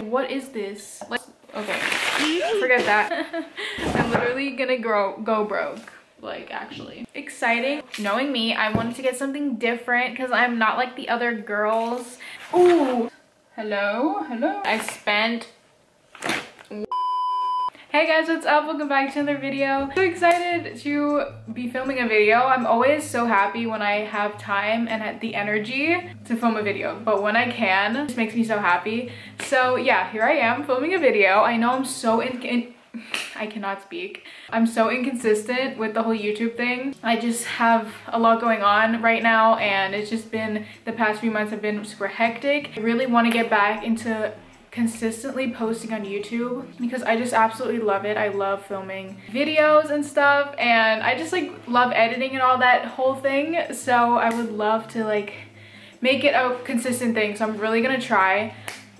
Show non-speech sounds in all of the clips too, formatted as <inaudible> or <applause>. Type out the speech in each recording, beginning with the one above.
What is this? Like, okay, forget that. <laughs> I'm literally gonna grow, go broke like actually exciting knowing me i wanted to get something different because i'm not like the other girls Ooh. hello hello i spent Hey guys, what's up? Welcome back to another video. So excited to be filming a video. I'm always so happy when I have time and the energy to film a video, but when I can, it just makes me so happy. So yeah, here I am filming a video. I know I'm so in, in <laughs> I cannot speak. I'm so inconsistent with the whole YouTube thing. I just have a lot going on right now and it's just been, the past few months have been super hectic. I really want to get back into consistently posting on YouTube because I just absolutely love it. I love filming videos and stuff and I just like love editing and all that whole thing. So I would love to like make it a consistent thing. So I'm really gonna try.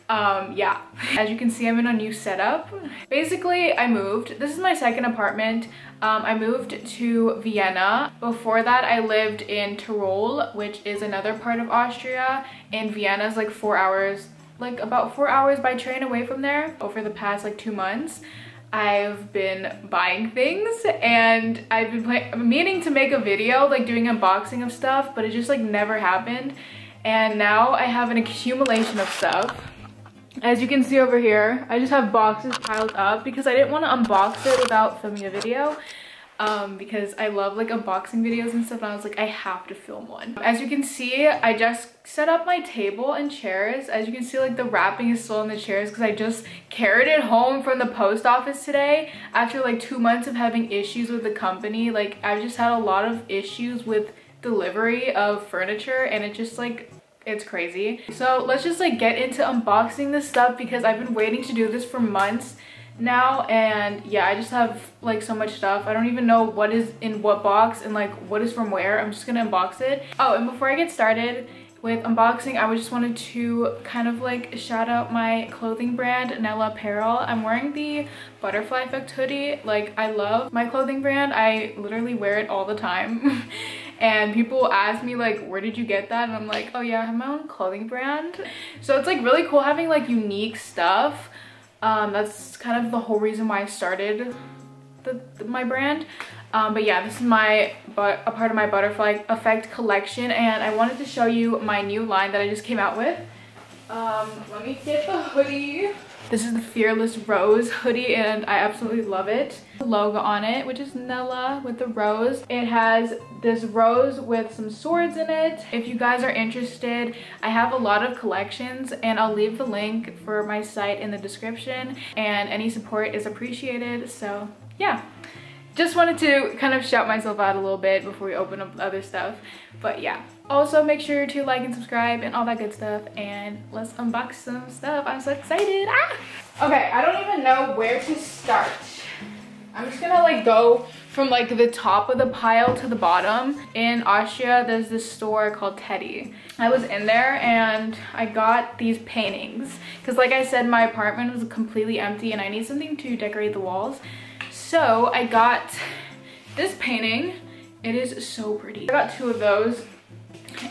Um, yeah, as you can see, I'm in a new setup. Basically, I moved. This is my second apartment. Um, I moved to Vienna. Before that, I lived in Tyrol, which is another part of Austria. And Vienna is like four hours like about four hours by train away from there over the past like two months. I've been buying things and I've been meaning to make a video like doing unboxing of stuff but it just like never happened and now I have an accumulation of stuff. As you can see over here, I just have boxes piled up because I didn't want to unbox it without filming a video um, because I love like unboxing videos and stuff and I was like I have to film one. As you can see I just set up my table and chairs. As you can see like the wrapping is still in the chairs because I just carried it home from the post office today after like two months of having issues with the company. Like I've just had a lot of issues with delivery of furniture and it just like it's crazy. So let's just like get into unboxing this stuff because I've been waiting to do this for months now and yeah i just have like so much stuff. I don't even know what is in what box and like what is from where. I'm just gonna unbox it. Oh and before i get started with unboxing i just wanted to kind of like shout out my clothing brand nella apparel. I'm wearing the butterfly effect hoodie. Like i love my clothing brand. I literally wear it all the time. <laughs> And people ask me like where did you get that? And i'm like oh yeah i have my own clothing brand. So it's like really cool having like unique stuff um, that's kind of the whole reason why I started the, the, my brand. Um, but yeah, this is my but a part of my butterfly effect collection and I wanted to show you my new line that I just came out with. Um, let me get the hoodie. This is the Fearless Rose hoodie and I absolutely love it. The logo on it, which is Nella with the rose. It has this rose with some swords in it. If you guys are interested, I have a lot of collections and I'll leave the link for my site in the description and any support is appreciated. So yeah, just wanted to kind of shout myself out a little bit before we open up other stuff. But yeah, also make sure to like and subscribe and all that good stuff and let's unbox some stuff. I'm so excited. Ah! Okay, I don't even know where to start. I'm just gonna like go from like the top of the pile to the bottom. In Austria, there's this store called TEDi. I was in there and I got these paintings because like I said, my apartment was completely empty and I need something to decorate the walls. So I got this painting. It is so pretty. I got two of those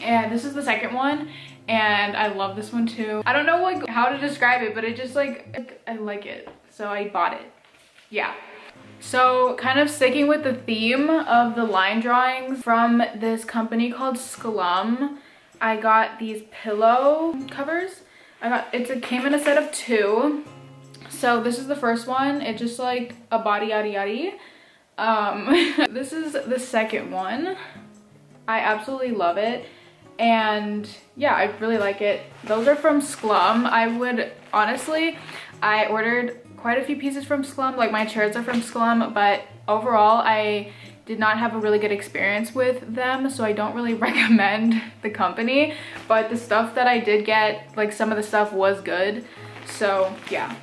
and this is the second one and I love this one too. I don't know like how to describe it, but it just like, I like it. So I bought it. Yeah. So kind of sticking with the theme of the line drawings from this company called Sklum, I got these pillow covers. I got, it's, it came in a set of two. So this is the first one. It's just like a body yaddy yaddy. Um, <laughs> this is the second one. I absolutely love it. And yeah, I really like it. Those are from Sklum. I would, honestly, I ordered quite a few pieces from Sklum. Like my chairs are from Sklum, but overall I did not have a really good experience with them so I don't really <laughs> recommend the company but the stuff that I did get like some of the stuff was good so yeah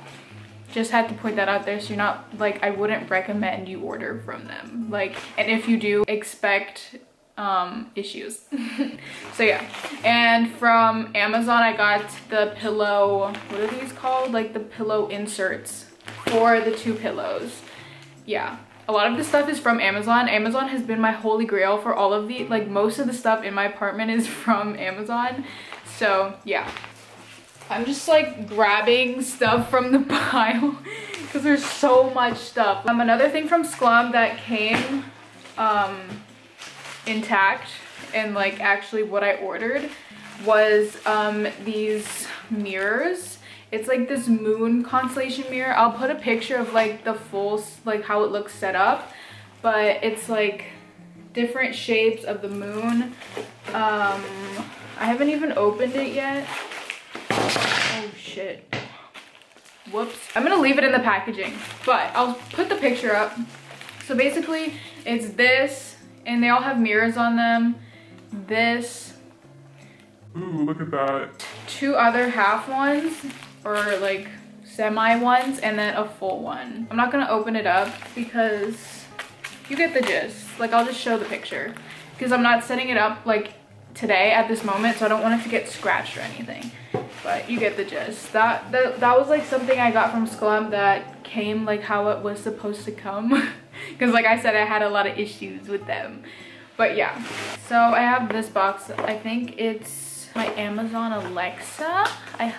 just had to point that out there so you're not like I wouldn't recommend you order from them like and if you do expect um issues <laughs> so yeah and from Amazon I got the pillow what are these called like the pillow inserts for the two pillows. Yeah. A lot of the stuff is from Amazon. Amazon has been my holy grail for all of the, like most of the stuff in my apartment is <laughs> from Amazon. So yeah. I'm just like grabbing stuff from the <laughs> pile because there's so much stuff. Um, another thing from Sklum that came um, intact and like actually what I ordered was um, these mirrors. It's like this moon constellation mirror. I'll put a picture of like the full, like how it looks set up, but it's like different shapes of the moon. Um, I haven't even opened it yet. Oh shit. Whoops. I'm gonna leave it in the packaging, but I'll put the picture up. So basically it's this and they all have mirrors on them. This. Ooh, look at that. Two other half ones or like semi ones and then a full one. I'm not gonna open it up because you get the gist. Like I'll just show the picture because I'm not setting it up like today at this moment so I don't want it to get scratched or anything but you get the gist. That that, that was like something I got from Sklum that came like how it was supposed to come. <laughs> Because like I said I had a lot of issues with them. But yeah. So I have this box. I think it's my Amazon Alexa. I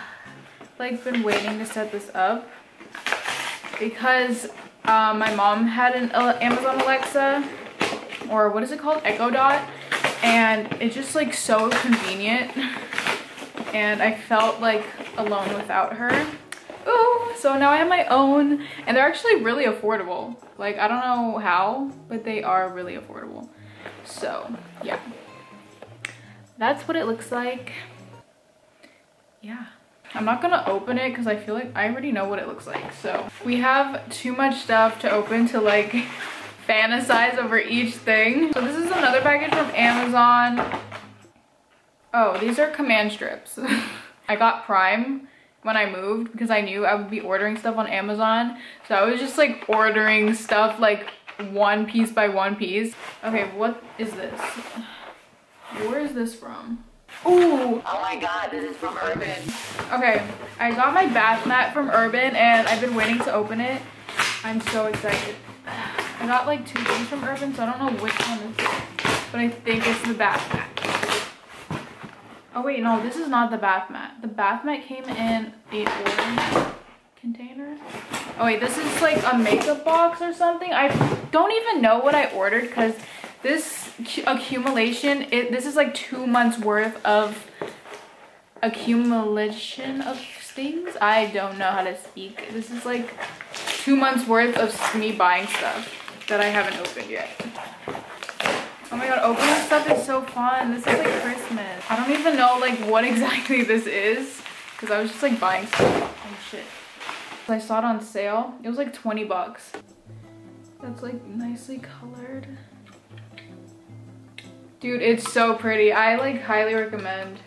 like been waiting to set this up because um, my mom had an uh, Amazon Alexa or what is it called? Echo Dot. And it's just like so convenient <laughs> and I felt like alone without her. Oh, so now I have my own and they're actually really affordable. Like I don't know how, but they are really affordable. So yeah, that's what it looks like. Yeah. I'm not gonna open it because I feel like I already know what it looks like. So we have too much stuff to open to like <laughs> fantasize over each thing. So this is another package from Amazon. Oh, these are command strips. <laughs> I got Prime when I moved because I knew I would be ordering stuff on Amazon. So I was just like ordering stuff like one piece by one piece. Okay, what is this? Where is this from? Ooh. Oh my god, this is from Urban. Okay, I got my bath mat from Urban and I've been waiting to open it. I'm so excited. I got like two things from Urban, so I don't know which one is it. But I think it's the bath mat. Oh wait, no, this is not the bath mat. The bath mat came in a orange container. Oh wait, this is like a makeup box or something. I don't even know what I ordered because this accumulation, it, this is like two months worth of accumulation of things. I don't know how to speak. This is like two months worth of me buying stuff that I haven't opened yet. Oh my god, opening stuff is so fun. This is like Christmas. I don't even know like what <laughs> exactly this is because I was just like buying stuff. Oh shit. I saw it on sale. It was like 20 bucks. That's like nicely colored. Dude, it's so pretty. I like highly recommend.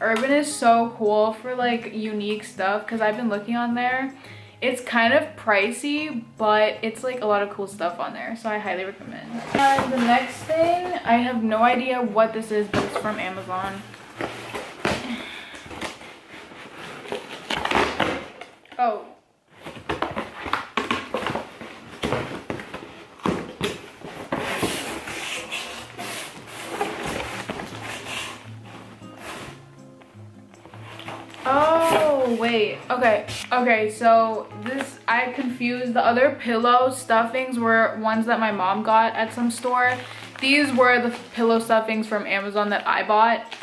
Urban is so cool for like unique stuff because I've been looking on there it's kind of pricey, but it's like a lot of cool stuff on there, so I highly recommend. And the next thing, I have no idea what this is, but it's from Amazon. Oh, Oh, wait okay okay so this i confused the other pillow stuffings were ones that my mom got at some store. These were the pillow stuffings from amazon that i bought.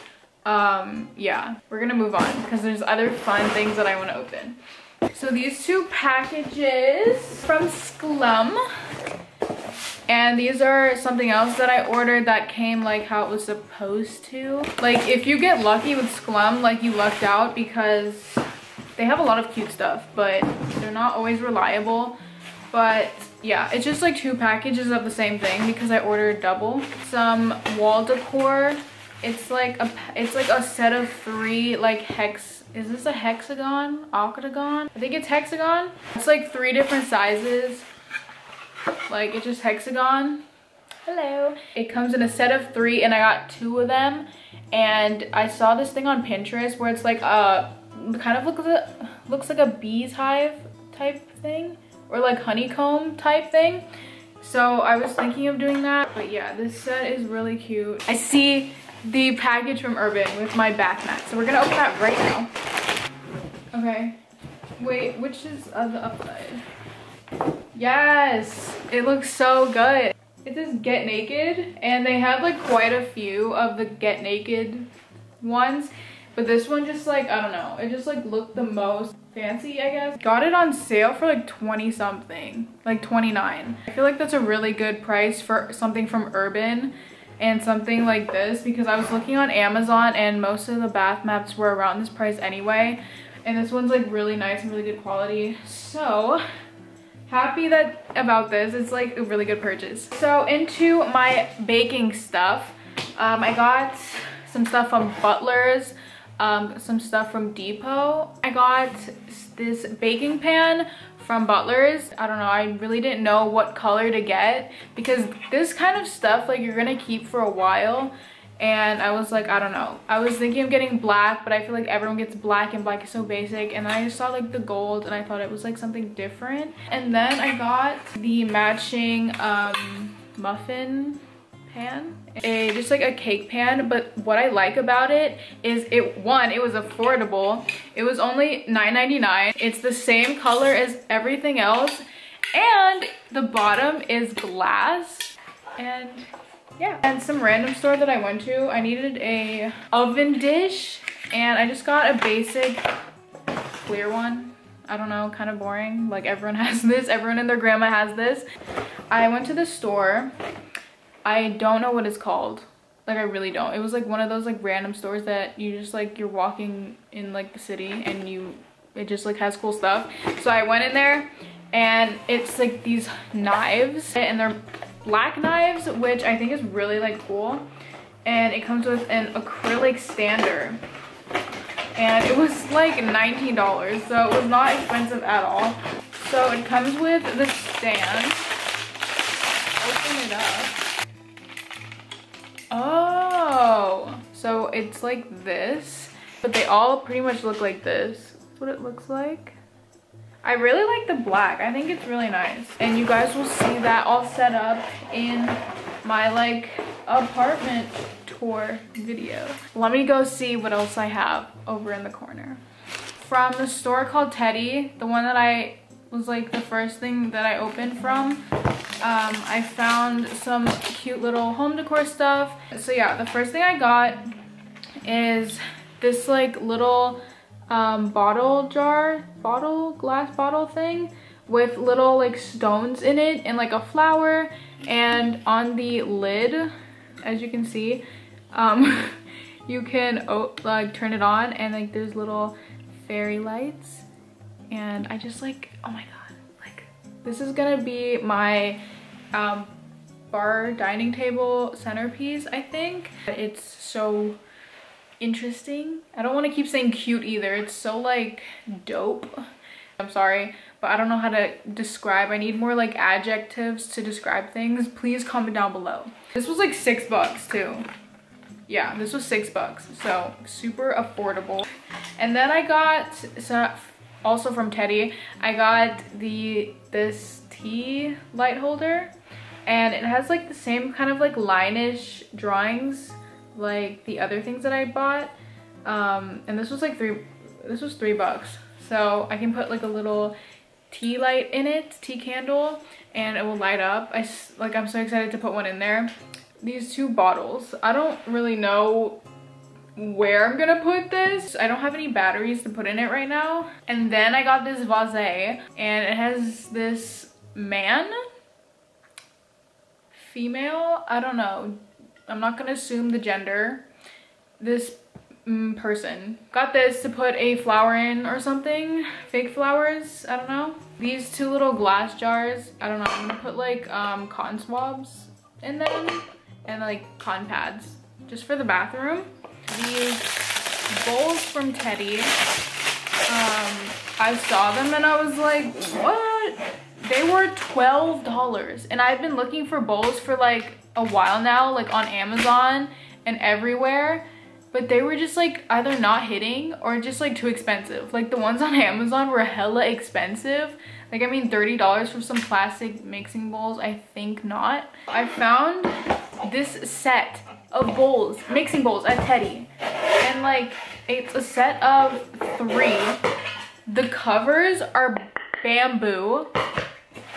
Um yeah we're gonna move on because there's other fun things that i want to open. So these two packages from Sklum and these are something else that I ordered that came like how it was supposed to. Like if you get lucky with Sklum, like you lucked out because they have a lot of cute stuff, but they're not always reliable. But yeah, it's just like two packages of the same thing because I ordered double. Some wall decor. It's like a it's like a set of three like hex is this a hexagon? Octagon? I think it's hexagon. It's like three different sizes. Like it's just hexagon. Hello. It comes in a set of three and I got two of them. And I saw this thing on Pinterest where it's like a kind of looks like looks like a bee's hive type thing or like honeycomb type thing. So I was thinking of doing that. But yeah, this set is really cute. I see the package from Urban with my bath mat. So we're gonna open that right now. Okay. Wait, which is uh, the upside? Yes! It looks so good. It says Get Naked, and they have like quite a few of the Get Naked ones. But this one just like, I don't know, it just like looked the most fancy, I guess. Got it on sale for like 20 something, like 29. I feel like that's a really good price for something from Urban and something like this because I was looking on Amazon and most of the bath mats were around this price anyway. And this one's like really nice and really good quality. So happy that about this. It's like a really good purchase. So into my baking stuff. Um, I got some stuff from Butler's, um, some stuff from Depot. I got this baking pan from Butler's. I don't know, I really didn't know what color to get because this kind of stuff like you're gonna keep for a while and I was like, I don't know. I was thinking of getting black, but I feel like everyone gets black and black is so basic. And I just saw like the gold and I thought it was like something different. And then I got the matching um, muffin pan. A, just like a cake pan, but what I like about it is it, one, it was affordable. It was only $9.99. It's the same color as everything else. And the bottom is glass. And yeah. And some random store that I went to, I needed a oven dish and I just got a basic clear one. I don't know, kind of boring. Like everyone <laughs> has this, everyone and their grandma has this. I went to the store. I don't know what it's called. Like I really don't. It was like one of those like random stores that you just like, you're walking in like the city and you, it just like has cool stuff. So I went in there and it's like these knives and they're black knives, which I think is really like cool. And it comes with an acrylic stander. And it was like $19, so it was not expensive at all. So it comes with the stand. Open it up. Oh, so it's like this, but they all pretty much look like this. That's what it looks like. I really like the black. I think it's really nice. And you guys will see that all set up in my like apartment tour video. Let me go see what else I have over in the corner. From the store called TEDi, the one that I was like the first thing that I opened from, um, I found some cute little home decor stuff. So yeah, the first thing I got is this like little um, bottle jar, bottle, glass bottle thing with little like stones in it and like a flower and on the lid, as you can see, um, <laughs> you can oh, like turn it on and like there's little fairy lights and I just like, oh my god, like this is gonna be my um, bar dining table centerpiece, I think. It's so interesting. I don't want to keep saying cute either. It's so like dope. I'm sorry, but I don't know how to describe. I need more like adjectives to describe things. Please comment down below. This was like six bucks too. Yeah, this was six bucks. So super affordable. And then I got, so also from TEDi, I got the, this tea light holder and it has like the same kind of like line-ish drawings like the other things that I bought. Um, and this was like three, this was three bucks. So I can put like a little tea light in it, tea candle, and it will light up. I, like, I'm so excited to put one in there. These two bottles, I don't really know where I'm gonna put this. I don't have any batteries to put in it right now. And then I got this vase and it has this man, female, I don't know, I'm not gonna assume the gender. This mm, person got this to put a flower in or something. Fake flowers, I don't know. These two little glass jars, I don't know. I'm gonna put like um, cotton swabs in them and like cotton pads just for the bathroom. These bowls from TEDi. Um, I saw them and I was like, what? They were $12 and I've been looking for bowls for like a while now, like on Amazon and everywhere, but they were just like either not hitting or just like too expensive. Like the ones on <laughs> Amazon were hella expensive. Like I mean $30 for some plastic mixing bowls, I think not. I found this set of bowls, mixing bowls at TEDi. And like it's a set of three The covers are bamboo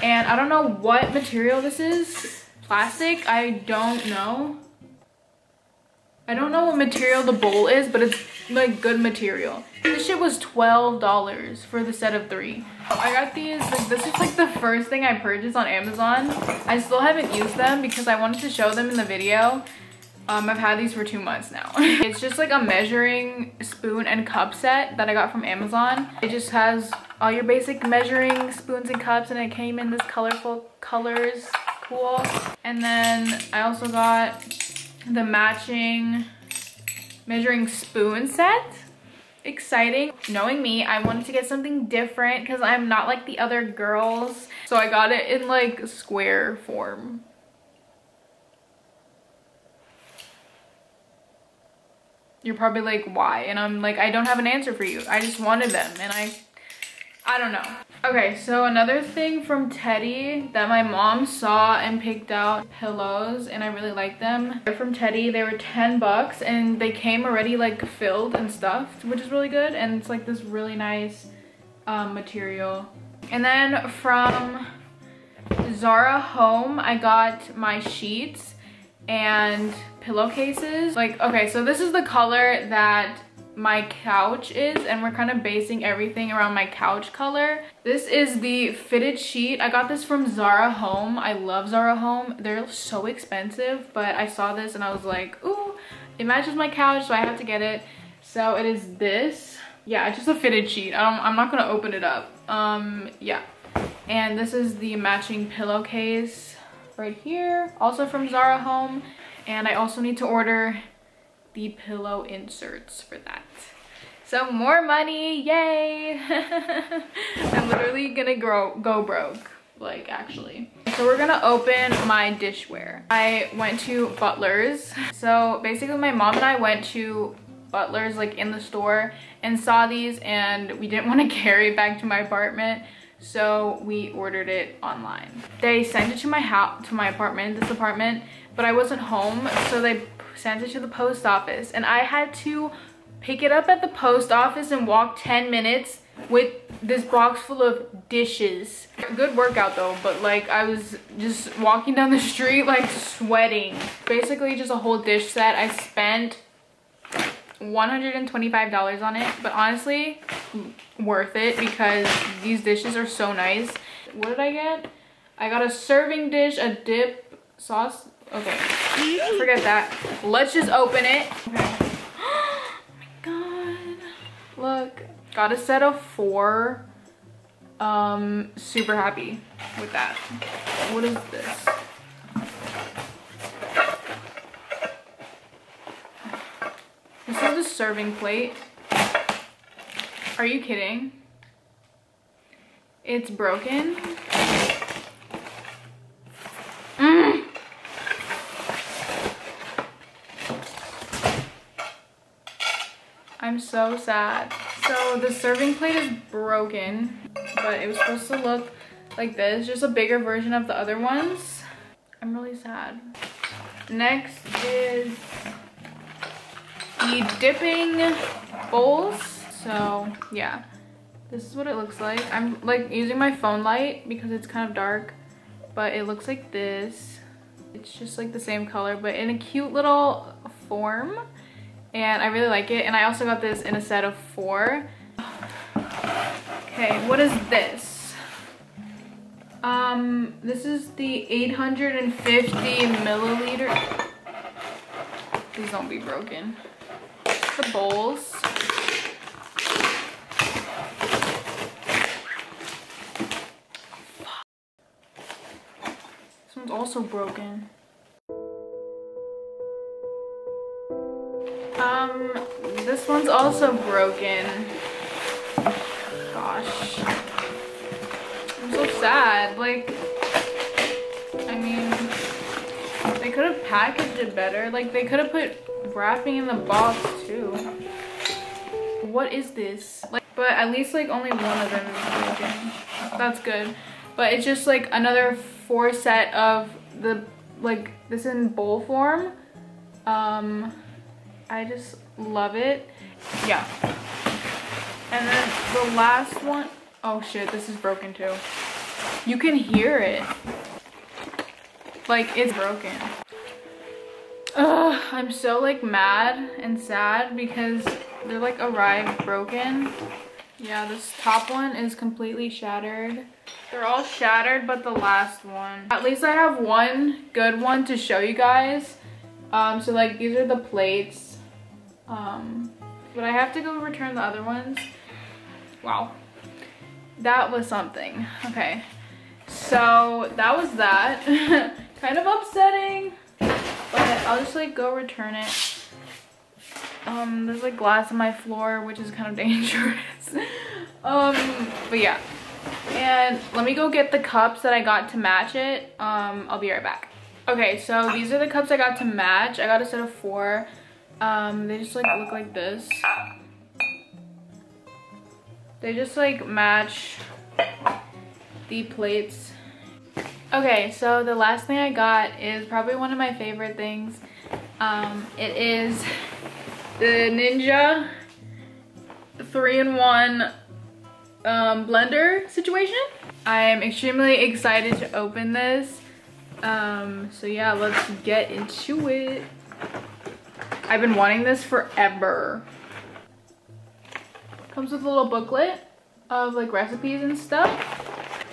and I don't know what material this is. Plastic, I don't know. I don't know what material the bowl is, but it's like good material. This shit was $12 for the set of three. I got these, like this is like the first thing I purchased on Amazon. I still haven't used them because I wanted to show them in the video. Um, I've had these for two months now. <laughs> it's just like a measuring spoon and cup set that I got from Amazon. It just has all your basic measuring spoons and cups and it came in this colorful colors. Cool. And then I also got the matching measuring spoon set. Exciting. Knowing me, I wanted to get something different because I'm not like the other girls. So I got it in like square form. You're probably like, why? And I'm like, I don't have an answer for you. I just wanted them and I, I don't know. Okay, so another thing from TEDi that my mom saw and picked out pillows and I really like them. They're from TEDi. They were 10 bucks and they came already like filled and stuffed, which is really good. And it's like this really nice um, material. And then from Zara Home, I got my sheets and pillowcases. Like, okay, so this is the color that my couch is and we're kind of basing everything around my couch color. This is the fitted sheet. I got this from Zara Home. I love Zara Home. They're so expensive, but I saw this and I was like, ooh, it matches my couch, so I have to get it. So it is this. Yeah, it's just a fitted sheet. Don't, I'm not gonna open it up. Um, yeah. And this is the matching pillowcase right here, also from Zara Home. And I also need to order the pillow inserts for that. So more money, yay! <laughs> I'm literally gonna grow, go broke, like actually. So we're gonna open my dishware. I went to Butler's. So basically my mom and I went to Butler's like in the store and saw these and we didn't want to <laughs> carry it back to my apartment so we ordered it online. They sent it to my house to my apartment this apartment but i wasn't home so they sent it to the post office. And i had to pick it up at the post office and walk 10 minutes with this box full of dishes. Good workout though but like i was just walking down the street like sweating. Basically just a whole dish set. I spent $125 on it but honestly worth it because these dishes are so nice. What did i get? I got a serving dish a dip sauce. Okay forget that. Let's just open it. Okay. <gasps> Oh my god. Look got a set of four. Um super happy with that. What is this The serving plate. Are you kidding? It's broken. Mm. I'm so sad. So the serving plate is broken, but it was supposed to look like this, just a bigger version of the other ones. I'm really sad. Next is the dipping bowls. So yeah, this is what it looks like. I'm like using my phone light because it's kind of dark, but it looks like this. It's just like the same color, but in a cute little form. And I really like it. And I also got this in a set of four. Okay, what is this? Um, this is the 850 milliliter. Please don't be broken the bowls. This one's also broken. Um, this one's also broken. Gosh. I'm so sad. Like, I mean, they could have packaged it better. Like, they could have put wrapping in the box. What is this? Like, but at least like only one of them is broken. That's good. But it's just like another four set of the like this in bowl form. Um, I just love it. Yeah. And then the last one, oh shit, this is broken too. You can hear it. Like it's broken. Ugh, I'm so like mad and sad because they're like arrived broken. Yeah, this top one is completely shattered. They're all shattered, but the last one. At least I have one good one to show you guys. Um, so like these are the plates. Um, but I have to go return the other ones. Wow. That was something. Okay. So that was that. <laughs> kind of upsetting. But I'll just like go return it. Um, there's like glass on my floor, which is kind of <laughs> dangerous. um, but yeah. And let me go get the cups that I got to match it. Um, I'll be right back. Okay, so these are the cups I got to match. I got a set of four. Um, they just like look like this. They just like match the plates. Okay, so the last thing I got is probably one of my favorite things. Um, it is the Ninja 3-in-1 um, blender situation. I am extremely excited to open this. Um, so yeah, let's get into it. I've been wanting this forever. Comes with a little booklet of like recipes and stuff.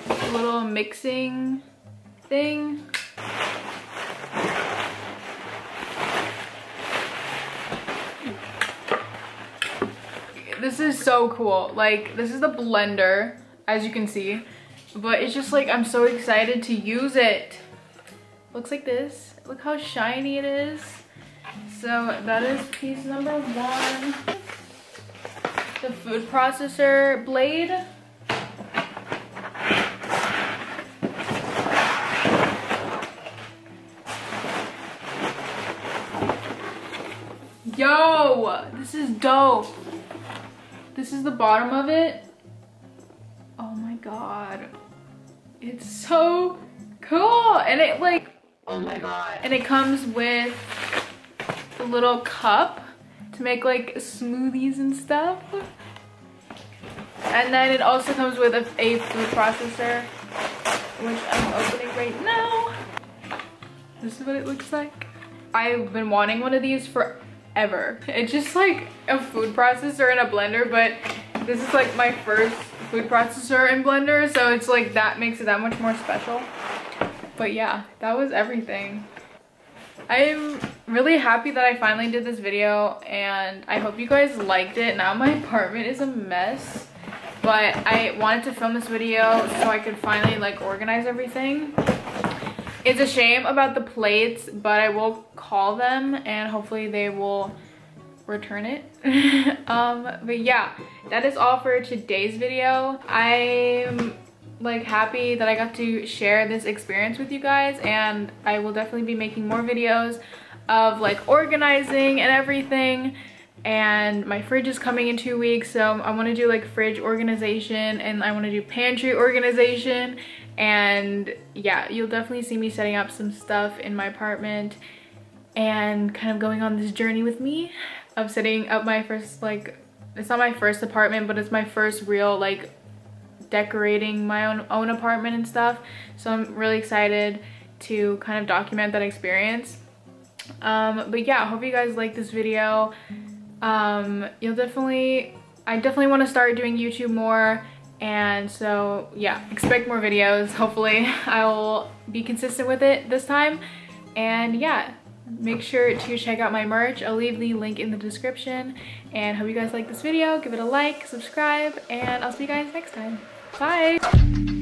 A little mixing thing. This is so cool. Like, this is the blender, as you can see. But it's just like, I'm so excited to use it. Looks like this. Look how shiny it is. So that is piece number one. The food processor blade. Yo, this is dope. This is the bottom of it. Oh my god. It's so cool. And it like, oh my god. And it comes with a little cup to make like smoothies and stuff. And then it also comes with a, a food processor, which I'm opening right now. This is what it looks like. I've been wanting one of these for ever. It's just like a food processor and a blender, but this is like my first food processor and blender, so it's like that makes it that much more special. But yeah, that was everything. I'm really happy that I finally did this video and I hope you guys liked it. Now my apartment is a mess, but I wanted to film this video so I could finally like organize everything. It's a shame about the plates, but I will call them and hopefully they will return it. <laughs> um, but yeah, that is all for today's video. I'm like happy that I got to share this experience with you guys and I will definitely be making more videos of like organizing and everything and my fridge is coming in two weeks so I want to do like fridge organization and I want to do pantry organization and yeah you'll definitely see me setting up some stuff in my apartment and kind of going on this journey with me of setting up my first like it's not my first apartment but it's my first real like decorating my own own apartment and stuff so i'm really excited to kind of document that experience. Um but yeah hope you guys like this video um you'll definitely i definitely want to start doing youtube more and so yeah expect more videos. <laughs> Hopefully i will be consistent with it this time. And yeah make sure to check out my merch. I'll leave the link in the description. And hope you guys like this video. Give it a like subscribe and i'll see you guys next time. Bye